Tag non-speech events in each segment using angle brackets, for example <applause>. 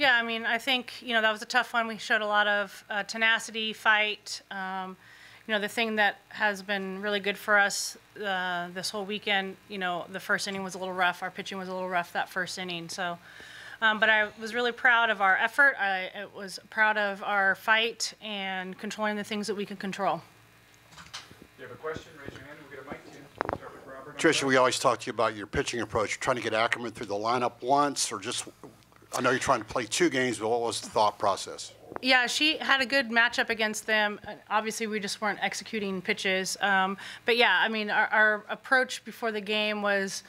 Yeah, I mean, I think, you know, that was a tough one. We showed a lot of uh, tenacity, fight. Um, you know, the thing that has been really good for us uh, this whole weekend, you know, the first inning was a little rough. Our pitching was a little rough that first inning. So, um, but I was really proud of our effort. I it was proud of our fight and controlling the things that we could control. Do you have a question, raise your hand, we'll get a mic to you. Start with Robert. Trisha, we always talk to you about your pitching approach. You're trying to get Ackerman through the lineup once, or just, I know you're trying to play two games, but what was the thought process? Yeah, she had a good matchup against them. Obviously, we just weren't executing pitches. Um, but yeah, I mean, our, our approach before the game was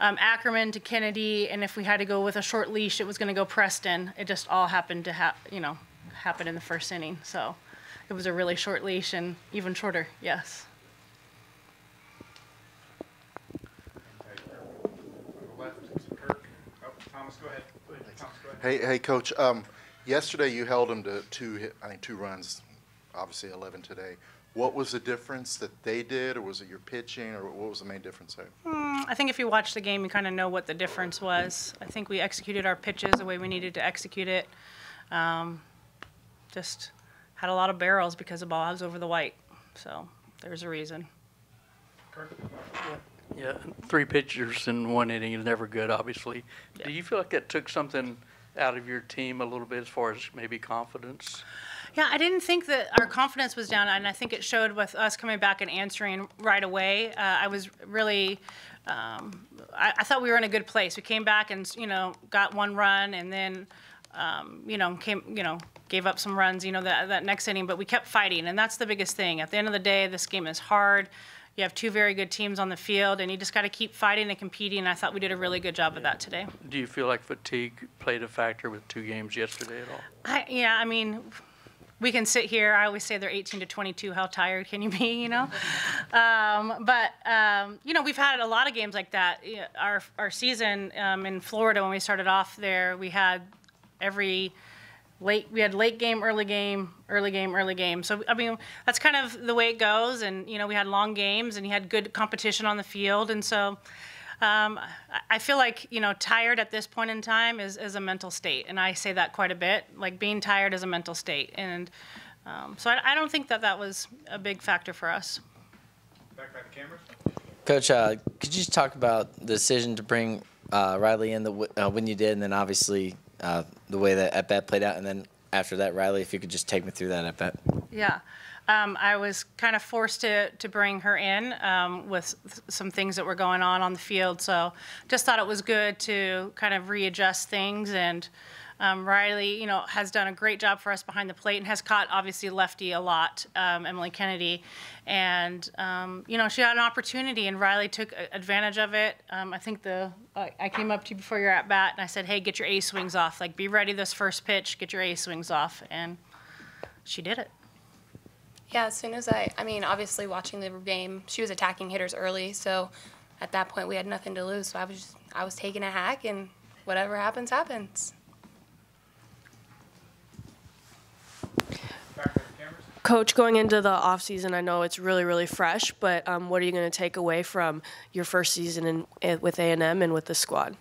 um, Ackerman to Kennedy, and if we had to go with a short leash, it was going to go Preston. It just all happened to ha- you know, happen in the first inning. So it was a really short leash and even shorter. Yes. On the left, Kirk. Oh, Thomas, go ahead. Thomas, go ahead. Hey, hey, Coach. Um, yesterday you held them to two hit, I think two runs, obviously 11 today. What was the difference that they did, or was it your pitching, or what was the main difference there? I think if you watch the game, you kind of know what the difference was. I think we executed our pitches the way we needed to execute it. Um, just had a lot of barrels because the ball was over the white. So there's a reason. Yeah, three pitchers in one inning is never good, obviously. Yeah. Do you feel like that took something out of your team a little bit as far as maybe confidence? Yeah, I didn't think that our confidence was down, and I think it showed with us coming back and answering right away. Uh, I was really, um, I, I thought we were in a good place. We came back and you know got one run, and then um, you know came you know gave up some runs. You know that that next inning, but we kept fighting, and that's the biggest thing. At the end of the day, this game is hard. You have two very good teams on the field, and you just got to keep fighting and competing. And I thought we did a really good job of that today. Do you feel like fatigue played a factor with two games yesterday at all? I, yeah, I mean, we can sit here. I always say they're 18 to 22. How tired can you be? You know, <laughs> um, but um, you know we've had a lot of games like that. Our our season um, in Florida when we started off there, we had every late we had late game, early game, early game, early game. So I mean that's kind of the way it goes. And you know we had long games and you had good competition on the field, and so. Um, I- I feel like you know tired at this point in time is, is a mental state, and I say that quite a bit. Like being tired is a mental state, and um, so I, I don't think that that was a big factor for us. Back by the cameras. Coach, uh, could you just talk about the decision to bring uh, Riley in the uh, when you did, and then obviously uh, the way that at bat played out, and then after that, Riley, if you could just take me through that at bat. Yeah. Um, I was kind of forced to, to bring her in um, with some things that were going on on the field. So just thought it was good to kind of readjust things. And um, Riley, you know, has done a great job for us behind the plate and has caught obviously lefty a lot, um, Emiley Kennedy. And, um, you know, she had an opportunity and Riley took advantage of it. Um, I think the, I came up to you before you're at bat and I said, hey, get your A swings off. Like, be ready this first pitch, get your A swings off. And she did it. Yeah, as soon as I, I mean, obviously watching the game, she was attacking hitters early, so at that point we had nothing to lose. So I was just, I was taking a hack, and whatever happens, happens. Back by the cameras. Coach, going into the off season, I know it's really, really fresh, but um, what are you going to take away from your first season in, eh, with A and M and with the squad?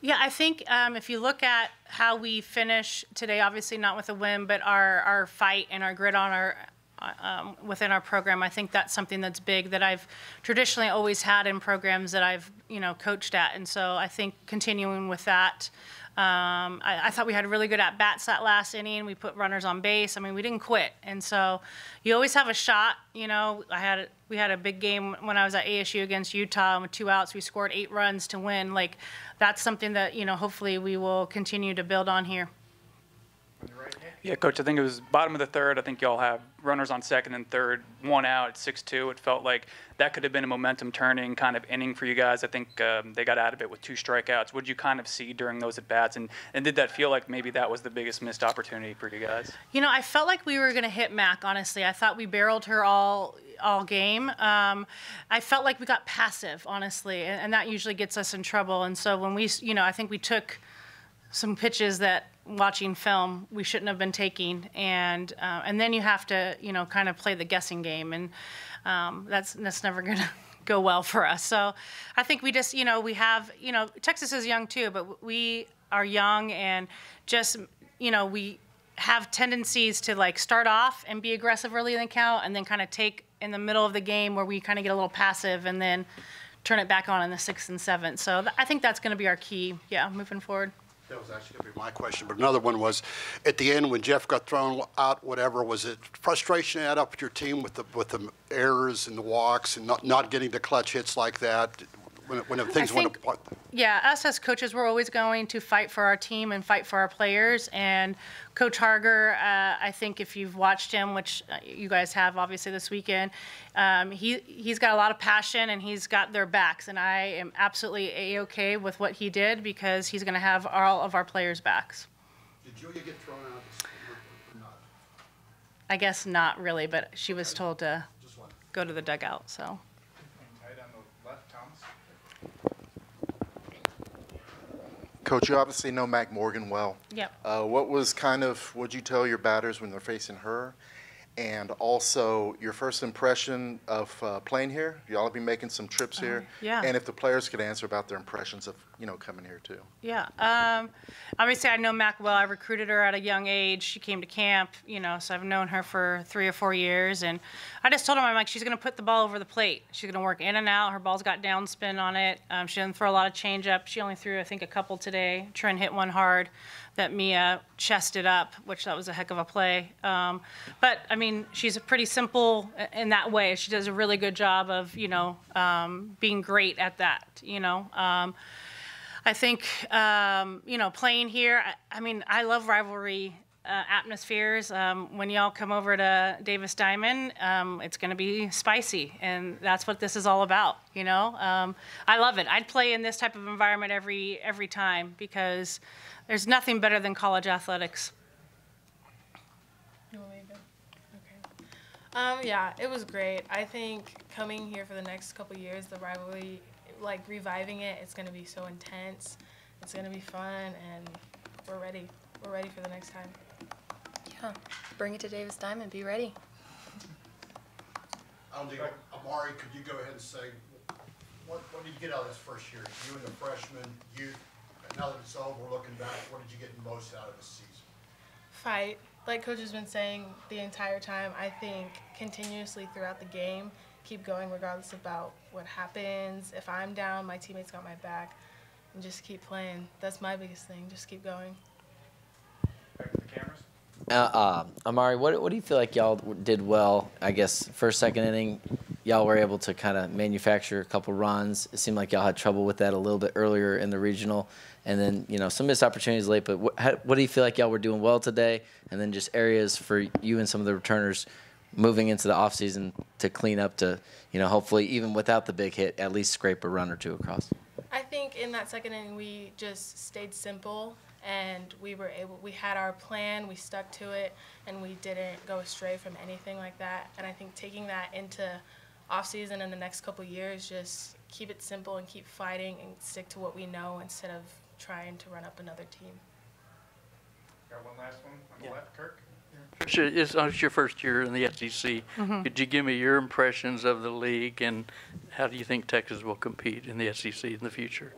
Yeah, I think um, if you look at how we finish today, obviously not with a win, but our, our fight and our grit on our uh, um, within our program, I think that's something that's big that I've traditionally always had in programs that I've you know coached at, and so I think continuing with that. Um, I, I thought we had really good at bats that last inning. We put runners on base. I mean, we didn't quit, and so you always have a shot. You know, I had we had a big game when I was at ASU against Utah, with two outs, we scored eight runs to win. Like, that's something that you know, hopefully, we will continue to build on here. On your right hand. Yeah, coach, I think it was bottom of the third. I think y'all have runners on second and third, one out 6-2. It felt like that could have been a momentum turning kind of inning for you guys. I think um, they got out of it with two strikeouts. What did you kind of see during those at bats, and, and did that feel like maybe that was the biggest missed opportunity for you guys? You know, I felt like we were going to hit Mac. Honestly, I thought we barreled her all all game. Um, I felt like we got passive, honestly, and, and that usually gets us in trouble. And so when we, you know, I think we took some pitches that watching film we shouldn't have been taking, and uh, and then you have to, you know, kind of play the guessing game, and um, that's that's never <laughs> going to go well for us. So I think we just, you know, we have, you know, Texas is young too, but we are young and just you know we have tendencies to like start off and be aggressive early in the count and then kind of take in the middle of the game where we kind of get a little passive and then turn it back on in the sixth and seventh. So th- I think that's going to be our key, yeah, moving forward. That was actually going to be my question, but another one was, at the end, when Jeff got thrown out, whatever, was it frustration add up with your team with the, with the errors and the walks and not, not getting the clutch hits like that? When, when things went think- apart? Yeah, us as coaches, we're always going to fight for our team and fight for our players. And Coach Harger, uh, I think if you've watched him, which uh, you guys have obviously this weekend, um, he he's got a lot of passion and he's got their backs. And I am absolutely a okay with what he did because he's going to have all of our players' backs. Did Julia get thrown out or not? I guess not really, but she was told to go to the dugout. So. And tight on the left, Thomas. Coach, you obviously know Mac Morgan well. Yep. Uh, what was kind of, what'd you tell your batters when they're facing her? And also, your first impression of uh, playing here? Y'all have been making some trips here. yeah. And if the players could answer about their impressions of, you know, coming here too. Yeah. Um, obviously, I know Mac well. I recruited her at a young age. She came to camp, you know, so I've known her for three or four years. And I just told him, I'm like, she's going to put the ball over the plate. She's going to work in and out. Her ball's got downspin on it. Um, she didn't throw a lot of changeup. She only threw, I think, a couple today. Trent hit one hard that Mia chested up, which that was a heck of a play. Um, but I mean, she's a pretty simple in that way. She does a really good job of, you know, um, being great at that. You know. Um, I think, um, you know, playing here, I, I mean, I love rivalry uh, atmospheres. Um, when y'all come over to Davis Diamond, um, it's going to be spicy, and that's what this is all about, you know? Um, I love it. I'd play in this type of environment every, every time because there's nothing better than college athletics. To. Um, yeah, it was great. I think coming here for the next couple years, the rivalry, like reviving it, it's gonna be so intense. It's gonna be fun, and we're ready. We're ready for the next time. Yeah. Bring it to Davis Diamond. Be ready. I don't Amari, could you go ahead and say, what, what did you get out of this first year? You and the freshmen, you, now that it's over, looking back, what did you get most out of this season? Fight. Like coach has been saying the entire time, I think continuously throughout the game, keep going regardless about what happens. If I'm down, my teammates got my back, and just keep playing. That's my biggest thing. Just keep going. Back to the cameras. Uh, uh, Amari, what, what do you feel like y'all did well? I guess first, second inning, y'all were able to kind of manufacture a couple runs. It seemed like y'all had trouble with that a little bit earlier in the regional, and then you know some missed opportunities late. But what, how, what do you feel like y'all were doing well today? And then just areas for you and some of the returners moving into the offseason to clean up to you know hopefully even without the big hit at least scrape a run or two across. I think in that second inning we just stayed simple and we were able we had our plan, we stuck to it and we didn't go astray from anything like that. And I think taking that into off season and the next couple years just keep it simple and keep fighting and stick to what we know instead of trying to run up another team. Got one last one on the left, Kirk. Trisha, It's, uh, it's your first year in the SEC. Could you give me your impressions of the league and how do you think Texas will compete in the SEC in the future?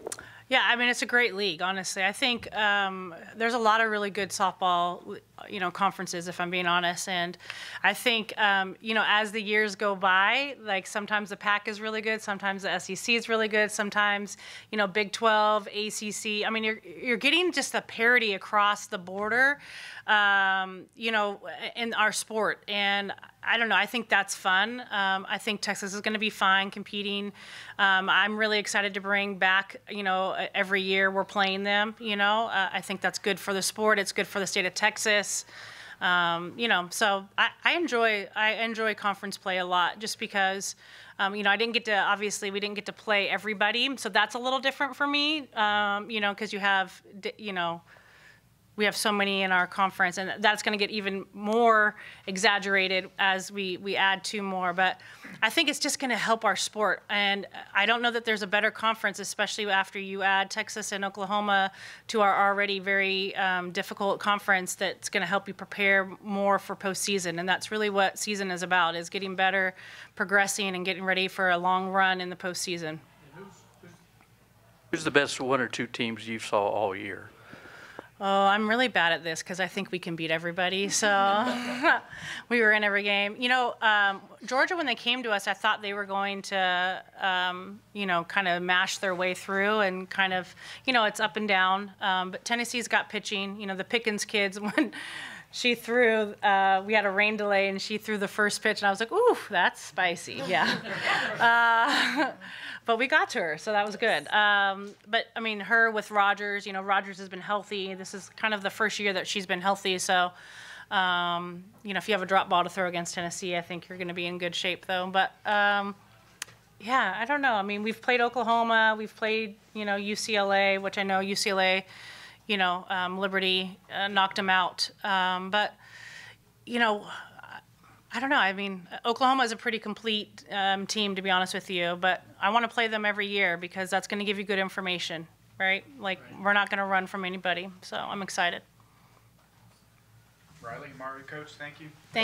Yeah, I mean it's a great league. Honestly, I think um, there's a lot of really good softball, you know, conferences. If I'm being honest, and I think um, you know as the years go by, like sometimes the PAC is really good, sometimes the SEC is really good, sometimes you know Big 12, ACC. I mean you're you're getting just a parity across the border, um, you know, in our sport, and I don't know. I think that's fun. Um, I think Texas is going to be fine competing. Um, I'm really excited to bring back, you know, every year we're playing them. You know, uh, I think that's good for the sport. It's good for the state of Texas. Um, you know, so I, I enjoy I enjoy conference play a lot just because. Um, you know, I didn't get to obviously we didn't get to play everybody, so that's a little different for me. Um, you know, because you have you know we have so many in our conference, and that's going to get even more exaggerated as we, we add two more. But I think it's just going to help our sport. And I don't know that there's a better conference, especially after you add Texas and Oklahoma to our already very um, difficult conference, that's going to help you prepare more for postseason. And that's really what season is about: is getting better, progressing, and getting ready for a long run in the postseason. Who's the best one or two teams you saw all year? Oh, I'm really bad at this because I think we can beat everybody. So <laughs> we were in every game. You know, um, Georgia, when they came to us, I thought they were going to, um, you know, kind of mash their way through and kind of, you know, it's up and down. Um, but Tennessee's got pitching. You know, the Pickens kids, <laughs> when she threw, uh, we had a rain delay and she threw the first pitch, and I was like, ooh, that's spicy. Yeah. <laughs> uh, but we got to her, so that was good. Um, but I mean, her with Rogers, you know, Rogers has been healthy. This is kind of the first year that she's been healthy. So, um, you know, if you have a drop ball to throw against Tennessee, I think you're going to be in good shape, though. But um, yeah, I don't know. I mean, we've played Oklahoma, we've played, you know, UCLA, which I know UCLA, you know, um, Liberty uh, knocked them out. Um, but you know, I don't know. I mean, Oklahoma is a pretty complete um, team, to be honest with you. But I want to play them every year because that's going to give you good information, right? Like we're not going to run from anybody, so I'm excited. Riley, Mario, coach, thank you. Thank.